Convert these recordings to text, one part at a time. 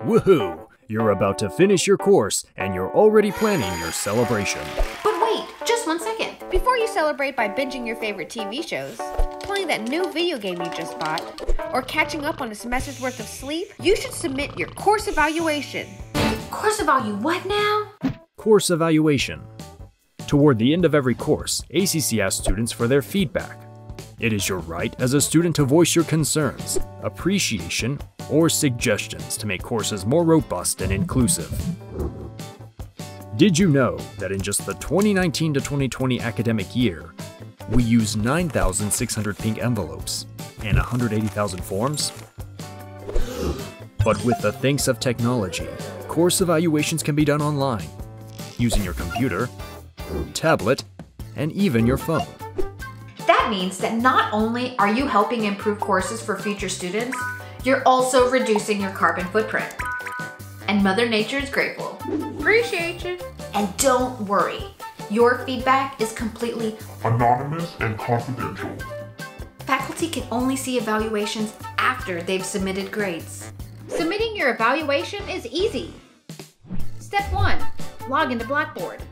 Woohoo! You're about to finish your course and you're already planning your celebration. But wait, just one second. Before you celebrate by binging your favorite TV shows, playing that new video game you just bought, or catching up on a semester's worth of sleep, you should submit your course evaluation. Course evalu what now? Course evaluation. Toward the end of every course, ACC asks students for their feedback. It is your right as a student to voice your concerns, appreciation, or suggestions to make courses more robust and inclusive. Did you know that in just the 2019 to 2020 academic year, we used 9,600 pink envelopes and 180,000 forms? But with the thanks of technology, course evaluations can be done online, using your computer, tablet, and even your phone. That means that not only are you helping improve courses for future students, you're also reducing your carbon footprint. And Mother Nature is grateful. Appreciate you. And don't worry, your feedback is completely anonymous and confidential. Faculty can only see evaluations after they've submitted grades. Submitting your evaluation is easy. Step 1. Log into Blackboard.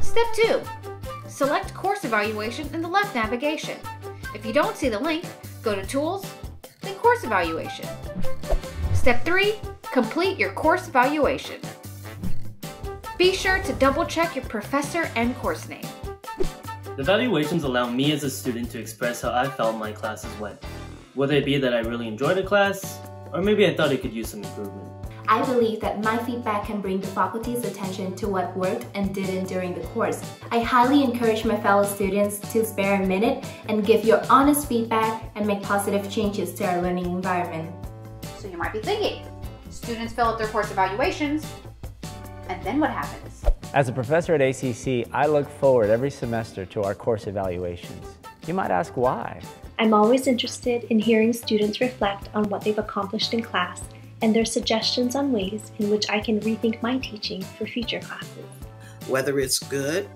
Step 2. Select Course Evaluation in the left navigation. If you don't see the link, go to Tools, then Course Evaluation. Step 3. Complete your course evaluation. Be sure to double check your professor and course name. The evaluations allow me as a student to express how I felt my classes went. Whether it be that I really enjoyed a class, or maybe I thought it could use some improvement. I believe that my feedback can bring the faculty's attention to what worked and didn't during the course. I highly encourage my fellow students to spare a minute and give your honest feedback and make positive changes to our learning environment. So you might be thinking, students fill out their course evaluations, and then what happens? As a professor at ACC, I look forward every semester to our course evaluations. You might ask why. I'm always interested in hearing students reflect on what they've accomplished in class and their suggestions on ways in which I can rethink my teaching for future classes. Whether it's good,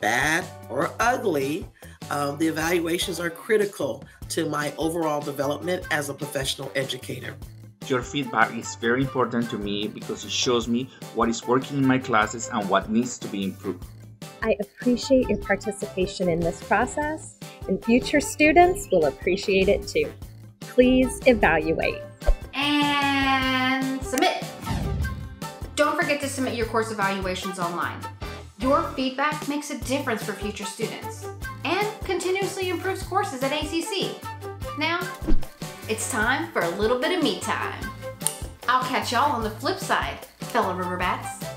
bad, or ugly, um, the evaluations are critical to my overall development as a professional educator. Your feedback is very important to me because it shows me what is working in my classes and what needs to be improved. I appreciate your participation in this process, and future students will appreciate it too. Please evaluate. And submit. Don't forget to submit your course evaluations online. Your feedback makes a difference for future students and continuously improves courses at ACC. Now, it's time for a little bit of me time. I'll catch y'all on the flip side, fellow Riverbats.